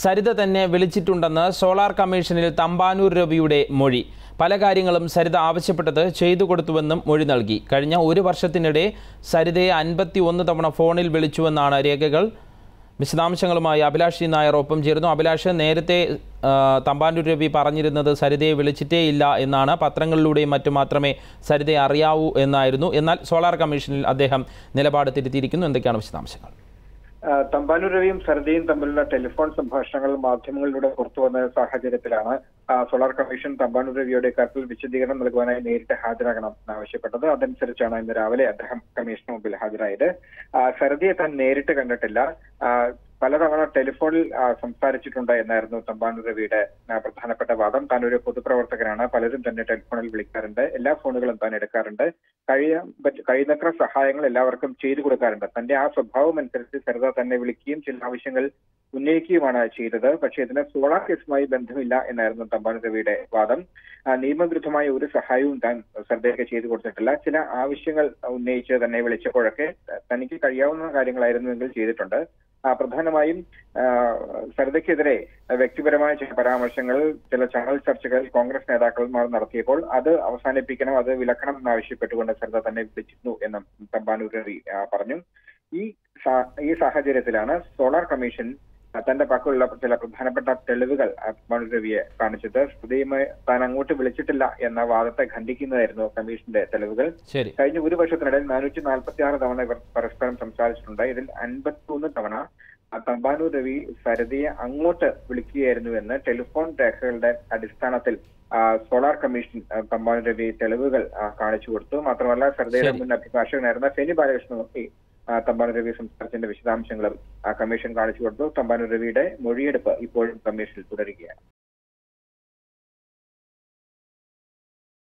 സരിത തന്നെ വിളിച്ചിട്ടുണ്ടെന്ന് സോളാർ കമ്മീഷനിൽ തമ്പാനൂർ രവിയുടെ മൊഴി. പല കാര്യങ്ങളും സരിത ആവശ്യപ്പെട്ടത് ചെയ്തു കൊടുത്തുവെന്നും മൊഴി നൽകി. കഴിഞ്ഞ ഒരു വർഷത്തിനിടെ സരിതയെ അൻപത്തി ഒന്ന് തവണ ഫോണിൽ വിളിച്ചുവെന്നാണ് രേഖകൾ. വിശദാംശങ്ങളുമായി അഭിലാഷി നായർ ഒപ്പം ചേരുന്നു. അഭിലാഷ് നേരത്തെ തമ്പാനൂർ രവി പറഞ്ഞിരുന്നത് സരിതയെ വിളിച്ചിട്ടേ ഇല്ല എന്നാണ്. പത്രങ്ങളിലൂടെയും മറ്റും മാത്രമേ സരിതയെ അറിയാവൂ എന്നായിരുന്നു. എന്നാൽ സോളാർ കമ്മീഷനിൽ അദ്ദേഹം നിലപാട് തിരുത്തിയിരിക്കുന്നു. എന്തൊക്കെയാണ് വിശദാംശങ്ങൾ? തമ്പാനൂർ രവിയും സരിതയും തമ്മിലുള്ള ടെലിഫോൺ സംഭാഷണങ്ങൾ മാധ്യമങ്ങളിലൂടെ പുറത്തുവന്ന സാഹചര്യത്തിലാണ് സോളാർ കമ്മീഷൻ തമ്പാനൂർ രവിയുടെ കാര്യത്തിൽ വിശദീകരണം നൽകുവാനായി നേരിട്ട് ഹാജരാകണം എന്നാവശ്യപ്പെട്ടത്. അതനുസരിച്ചാണ് ഇന്ന് രാവിലെ അദ്ദേഹം കമ്മീഷന് മുമ്പിൽ ഹാജരായത്. സരതിയെ താൻ നേരിട്ട് കണ്ടിട്ടില്ല. പലതവണ ടെലിഫോണിൽ സംസാരിച്ചിട്ടുണ്ട് എന്നായിരുന്നു തമ്പാനൂർ രവിയുടെ പ്രധാനപ്പെട്ട വാദം. താൻ ഒരു പൊതുപ്രവർത്തകനാണ്. പലരും തന്നെ ടെലിഫോണിൽ വിളിക്കാറുണ്ട്. എല്ലാ ഫോണുകളും താൻ എടുക്കാറുണ്ട്. കഴിയ കഴിയുന്നത്ര സഹായങ്ങൾ എല്ലാവർക്കും ചെയ്തു കൊടുക്കാറുണ്ട്. തന്റെ ആ സ്വഭാവം അനുസരിച്ച് സരിത തന്നെ വിളിക്കുകയും ചില ആവശ്യങ്ങൾ ഉന്നയിക്കുകയുമാണ് ചെയ്തത്. പക്ഷേ ഇതിന് സോളാർ കേസുമായി ബന്ധമില്ല എന്നായിരുന്നു തമ്പാനൂർ രവിയുടെ വാദം. നിയമവിരുദ്ധമായ ഒരു സഹായവും താൻ സരിതയ്ക്ക് ചെയ്തു കൊടുത്തിട്ടില്ല. ചില ആവശ്യങ്ങൾ ഉന്നയിച്ച് തന്നെ വിളിച്ചപ്പോഴൊക്കെ തനിക്ക് കഴിയാവുന്ന കാര്യങ്ങളായിരുന്നുവെങ്കിൽ ചെയ്തിട്ടുണ്ട്. പ്രധാനമായും സരിതയ്ക്കെതിരെ വ്യക്തിപരമായ ചില പരാമർശങ്ങൾ ചില ചാനൽ ചർച്ചകൾ കോൺഗ്രസ് നേതാക്കന്മാർ നടത്തിയപ്പോൾ അത് അവസാനിപ്പിക്കണം അത് വിലക്കണം എന്നാവശ്യപ്പെട്ടുകൊണ്ട് സരിത തന്നെ വിളിച്ചിരുന്നു എന്നും തമ്പാനൂർ പറഞ്ഞു. ഈ ഈ സാഹചര്യത്തിലാണ് സോളാർ കമ്മീഷൻ തന്റെ പക്കലുള്ള ചില പ്രധാനപ്പെട്ട തെളിവുകൾ രവിയെ കാണിച്ചത് ശ്രുതിയുമെ താൻ അങ്ങോട്ട് വിളിച്ചിട്ടില്ല എന്ന വാദത്തെ ഖണ്ഡിക്കുന്നതായിരുന്നു കമ്മീഷന്റെ തെളിവുകൾ. കഴിഞ്ഞ ഒരു വർഷത്തിനിടയിൽ നാനൂറ്റി നാൽപ്പത്തി ആറ് തവണ ഇവർ പരസ്പരം സംസാരിച്ചിട്ടുണ്ട്. ഇതിൽ അൻപത്തിമൂന്ന് തവണ തമ്പാനൂർ രവി സരതിയെ അങ്ങോട്ട് വിളിക്കുകയായിരുന്നു എന്ന് ടെലിഫോൺ രേഖകളുടെ അടിസ്ഥാനത്തിൽ സോളാർ കമ്മീഷൻ തമ്പാനൂർ രവി തെളിവുകൾ കാണിച്ചു കൊടുത്തു. മാത്രമല്ല സരതയുടെ. മുൻ അഭിഭാഷകനായിരുന്ന ഫെനി ബാലകൃഷ്ണൻ തമ്പാനൂർ രവി സംസാരിച്ചതിന്റെ വിശദാംശങ്ങളും കമ്മീഷൻ കാണിച്ചു കൊടുത്തു. തമ്പാനൂർ രവിയുടെ മൊഴിയെടുപ്പ് ഇപ്പോഴും കമ്മീഷനിൽ തുടരുകയാണ്.